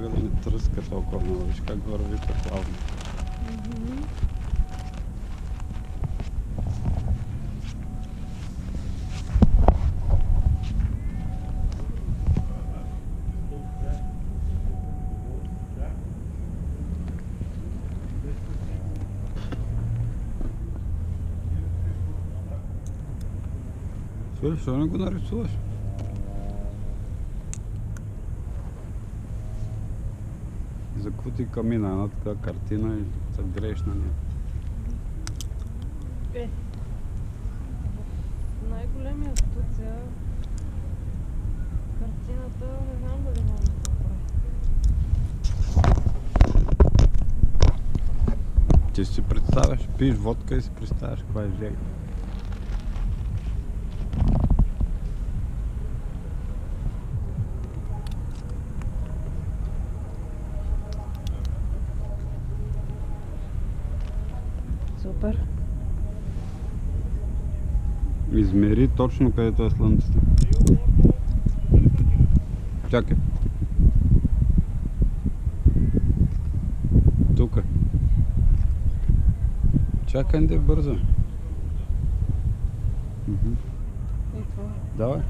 Павел Трыска Толконович, как говорит Павловна. Угу. Söyle sonra kadar yutulaş. Го нарисуваш? Закути камина, една така картина и се грееш на нея. Е. Най-големия стуция картината не знам дали може да се прави. Ти си представяш, пиеш водка и си представяш каква е жега. Супер. Измери точно където е слънцето. Чакай. Тук. Чакай, бързо. Мгм. И това. Давай.